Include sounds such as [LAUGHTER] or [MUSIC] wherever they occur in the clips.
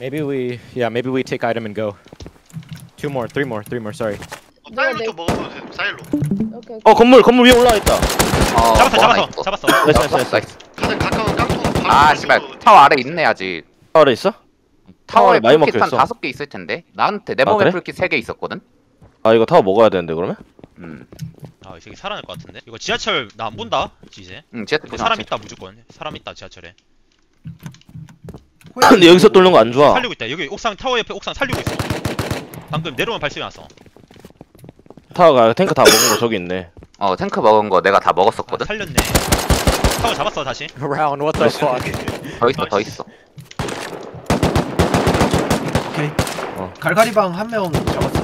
Maybe we, yeah, maybe we take item and go. Two more, three more, three more. Sorry. 어, 누가 사일로 내- 좀 먹어도 돼. 사일로. 오케이 오케이. 어 건물 건물 위에 올라와 있다. 어, 잡았어 뭐 하나 잡았어 있고. 잡았어 nice nice nice. nice. 가장 가까운 깡통 바로 아 씨발 타워 아래 있네 아직. 타워 아래 있어? 타워에 많이 full kit 한 먹혀있어. 다섯 개 있을 텐데 나한테 내 아, 몸에 그래? full kit 세개 있었거든. 아 이거 타워 먹어야 되는데 그러면? 음, 아 이 새끼 살아날 것 같은데 이거 지하철 나 안 본다 이제 응, 제트 근데 사람 있다 무조건 사람 있다 지하철에 근데 여기서 뚫는 거 안 좋아. 살리고 있다 여기 옥상 타워 옆에 옥상 살리고 있어 방금 내려오면 발소리 났어 타워가 탱크 다 먹은 거 저기 있네. 어 탱크 먹은 거 내가 다 아, 먹었었거든. 살렸네 타워 잡았어 다시 Round, what the fuck? 더 있어 더 있어. 오케이. 어. 갈갈이방 한 명 잡았어.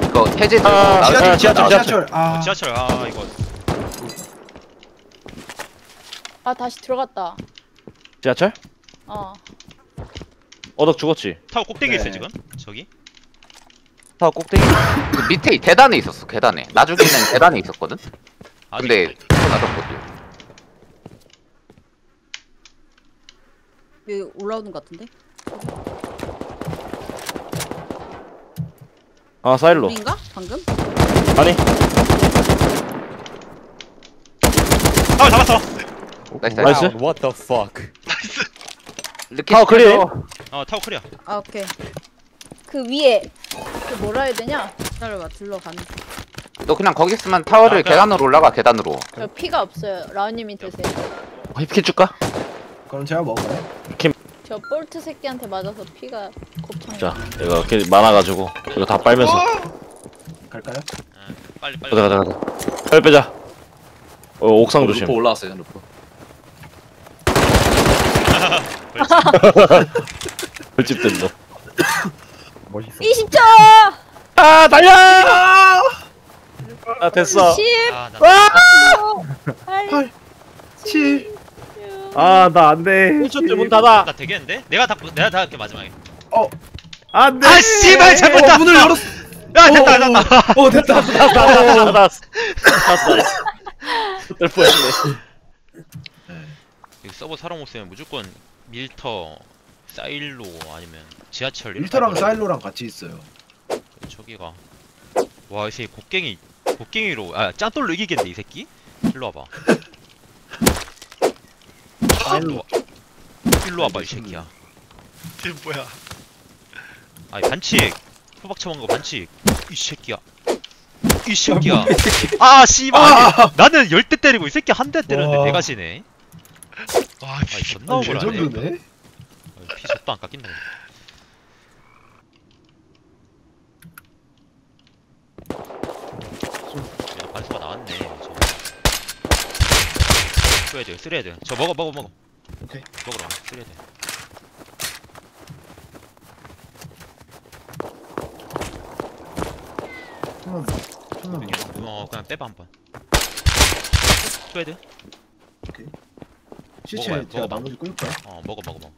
그거 해제 들고 아, 나올 지하철, 때 지하철, 나와. 지하철. 아, 어, 지하철 아 이거 아 다시 들어갔다. 지하철? 어. 어덕 죽었지. 타워 꼭대기 네. 있어 지금 저기 타워 꼭대기. 그 밑에 계단에 있었어 계단에. 나 죽이는 계단에 있었거든. 아직 근데 나졌거든. 여기 올라오는 것 같은데? 아 사일로. 우리인가? 방금? 아니 타워 잡았어 nice. nice. What the fuck? 이렇게 타워 clear. 어 타워 clear 아 오케이 그 위에 그 뭐라 해야 되냐? 기다려봐 둘러가는 너 그냥 거기 있으면 타워를 아, 그냥- 계단으로 올라가 계단으로. 저 피가 없어요. 라우님이 드세요. 힙킷 줄까? 그럼 제가 먹어요. 저 볼트 새끼한테 맞아서 피가 곱창. 자 이거 이렇게 많아가지고 이거 다 빨면서. 갈까요? 빨리 빨리 가자 가자 가자. 빨리 빼자. 어 옥상 조심. roof 올라왔어요 roof [LAUGHS] [LAUGHS] 벌 집 된다. 멋있어. 20초. 아 달려! 아 됐어. 10. 아나 8. 7. 아, 나 안 돼. 1초 때문 닫아. 나 되겠는데? 내가 닫고 내가 닫을게 마지막에 안 돼. 아 씨발 잘못 어, 닫 문을 열었어. 야 됐다 됐다 어, 됐다. 닫았어 닫았어 닫았어. 될 뻔했네. 여기 서버 사람 없으면 무조건 밀터 사일로 아니면 지하철 일터랑. 사일로랑 같이 있어요. 저기가. 와 이 새끼 곡괭이 곡괭이로 아 짠돌로 이기겠네 이 새끼? 일로 와봐. 일로. 와. 일로 와봐 이 새끼야. 이게 뭐야? 아니 반칙. 호박 쳐먹은 거 반칙. 이 새끼야. 이 새끼야. 아 씨발. 아니, 나는 열 대 때리고 이 새끼 한 대 때렸는데 와. 내가 지네? 와. 존나 억울하네 젖도 안 깎인다 그래도 반수가 나왔네 저 쓰레드 쓰레드 저 먹어 먹어 먹어. 오케이. 먹으러 와 쓰레드 한번 한번 어. 그냥 빼봐 한 번. 스웨드 시체 먹어봐요, 제가 먹어봐. 나머지 끌게요. 어 먹어 먹어 먹어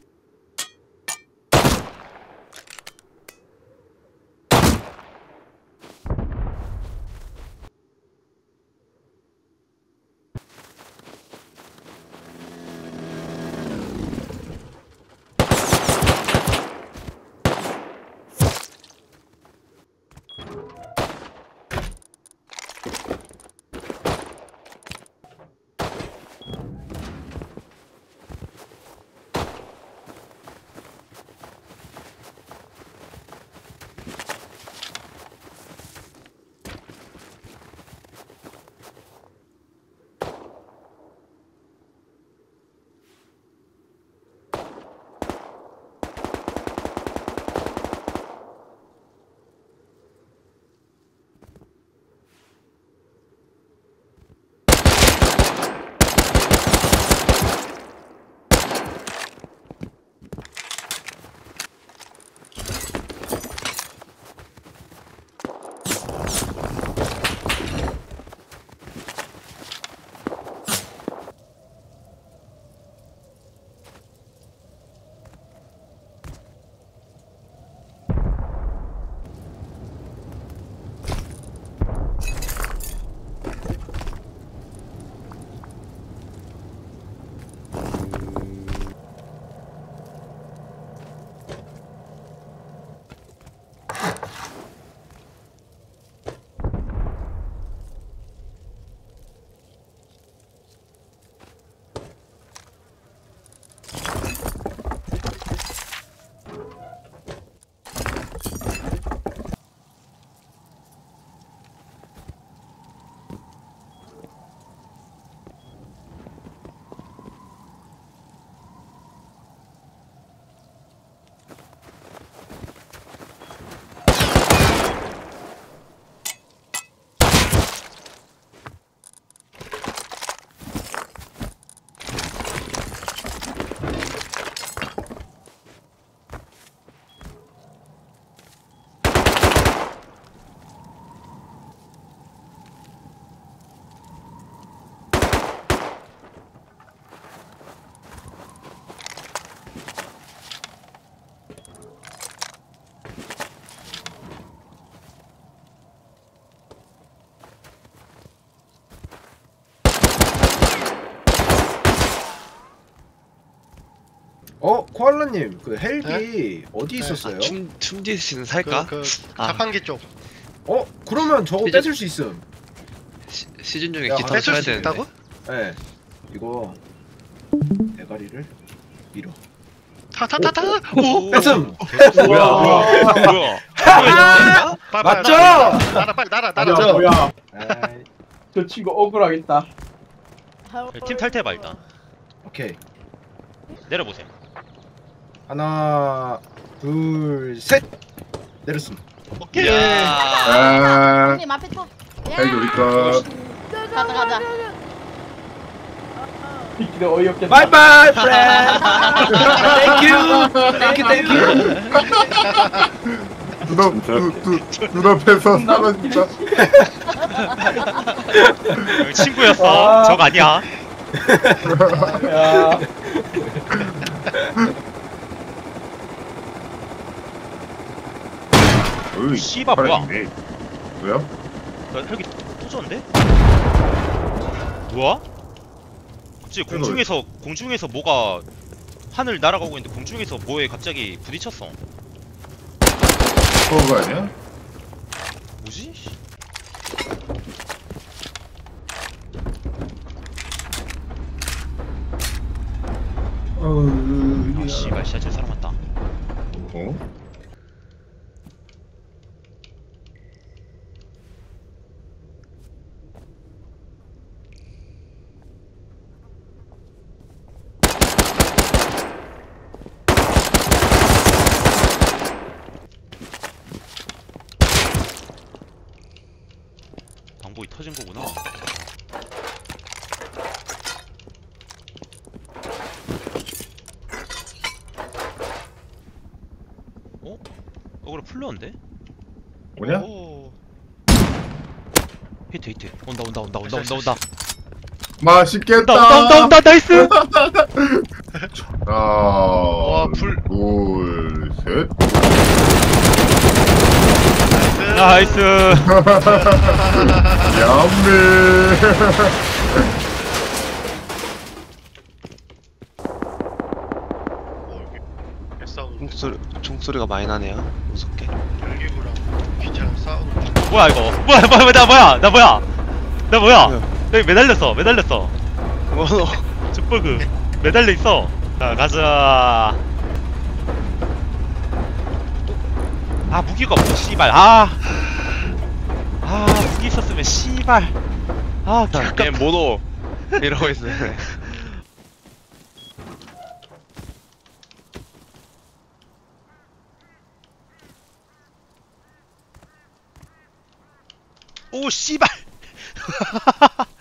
어 코알라님 그 헬기 어디 있었어요? 춤 춤디 씨는 살까? 그, 그 아. 자판기 쪽. 어 그러면 저거 이제- 뺏을 수 있음. 시, 시즌 중에 야, 기타 뺏을 쳐야 수 되는데. 있다고? 예. 이거 대가리를 밀어. 타타타타. 오. 뺏음. 뭐야 뭐야? 빨리, 맞죠? 날아 빨리 날아 날아. 맞죠? 뭐야 에이, 저 친구 억울하겠다 팀 탈퇴해봐 일단. 오케이 내려보세요. 하나 둘 셋. 내렸음. 오케이. 야. 형님 앞에 타. 헬기 우리 거 가자 가자. 이끼들 어이없겠다 bye bye friend. Thank you. Thank you thank you. 눈앞 눈- 눈- 눈앞에서 [LAUGHS] 사라진다 여기 친구였어. 적 아니야. 야 어이 씨발, 뭐야? 살아있네. 뭐야? 나 헬기 터졌는데? 뭐야? 갑자기 공중에서 공중에서 뭐가 하늘 날아가고 있는데 공중에서 뭐에 갑자기 부딪혔어. 그거 아니야? 뭐지? 아, 씨발 시야철 사람 왔다. 어? 방법이 터진 거구나. 어? 어 그래 풀렸는데? 뭐냐? 오. 히트 히트 온다 온다 온다 온다 온다 온다 맛있겠다 온다 온다 온다 nice 하나 불. 둘 셋 nice [LAUGHS] yummy 싸우는 [LAUGHS] 총소리 총소리가 많이 나네요. 무섭게. 열기구랑 기차랑. 뭐야 이거? 뭐야 뭐야 뭐야 나 뭐야? 나 뭐야? 나 뭐야? 나 여기 매달렸어 매달렸어. 어, 좆버그. 매달려 있어. 자 가자. 아 무기가 없어 씨발. 아 아 무기 있었으면 씨발. 아얘 개아깝다 모노 [LAUGHS] 이러고 있어요. 오 씨발 [LAUGHS]